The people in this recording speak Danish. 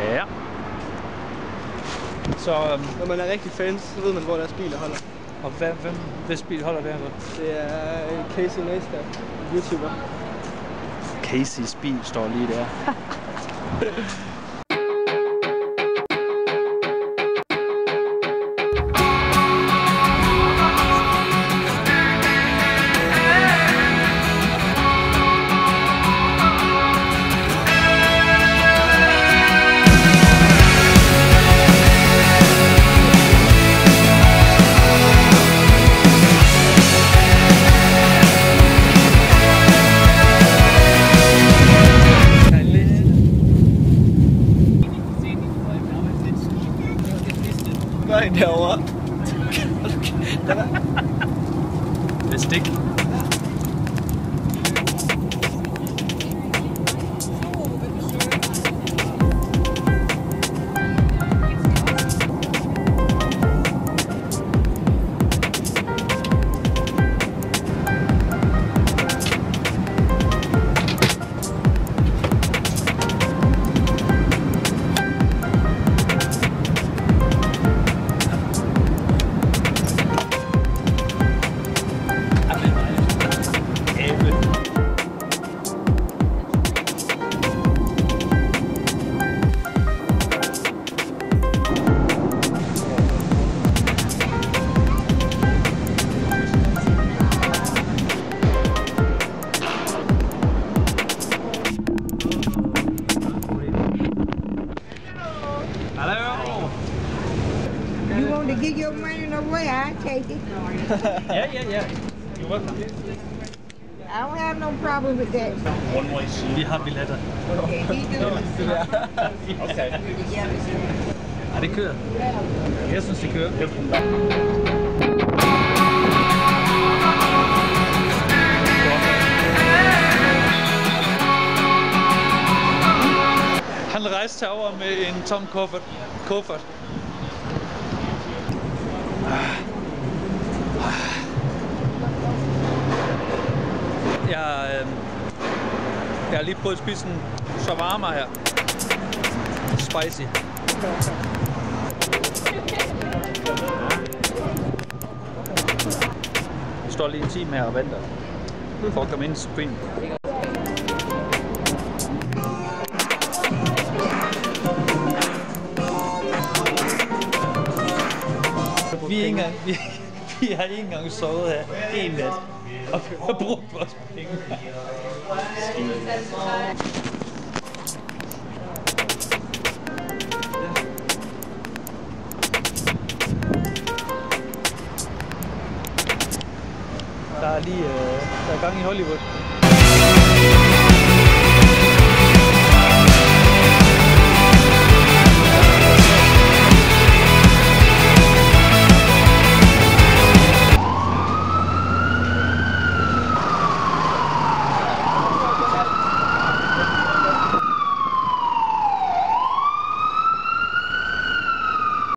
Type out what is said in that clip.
Ja. Så, øhm, Når man er rigtig fan, så ved man, hvor deres biler holder. og hvad, hvem, hvis bil holder det her? Det er øh, Casey Neistat, YouTuber. Casey's bil står lige der. find out what. Mystic. Want to give your money away, I take it. Yeah, yeah, yeah. You're welcome. I don't have no problem with that. Vi har billetter. Okay, he do it. Okay. Yeah. Ja, det kører. Jeg synes, det kører. Han rejste herover med en tom kuffert. kuffert. Jeg, øh, jeg har lige prøvet at spise en shawarma her. Spicy. Jeg står lige en time her og venter for at komme ind i stream. Vi, er ikke engang, vi, vi har ikke engang sovet her en nat, og vi har brugt vores penge. Der er lige øh, der er gang i Hollywood.